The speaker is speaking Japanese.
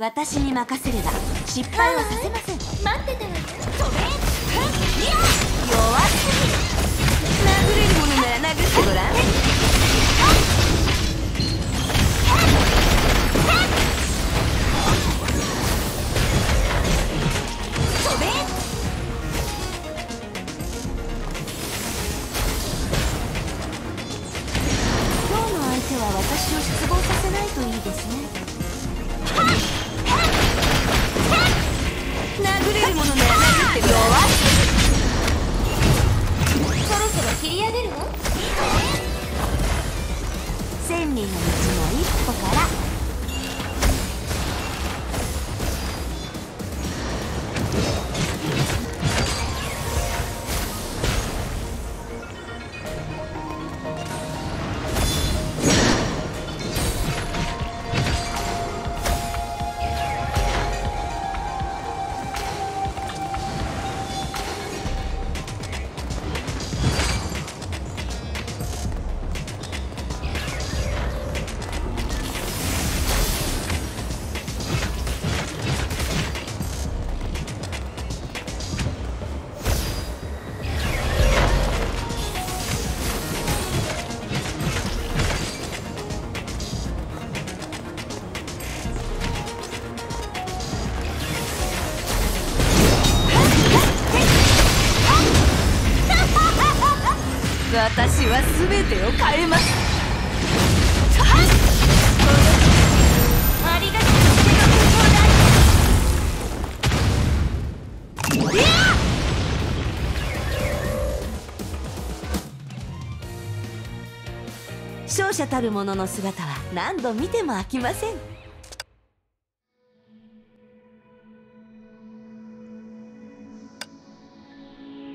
私に任せれば失敗はさせません。待ってたわよ飛べ弱千里の道も一歩から私は全てを変えます。勝者たる者の姿は何度見ても飽きません。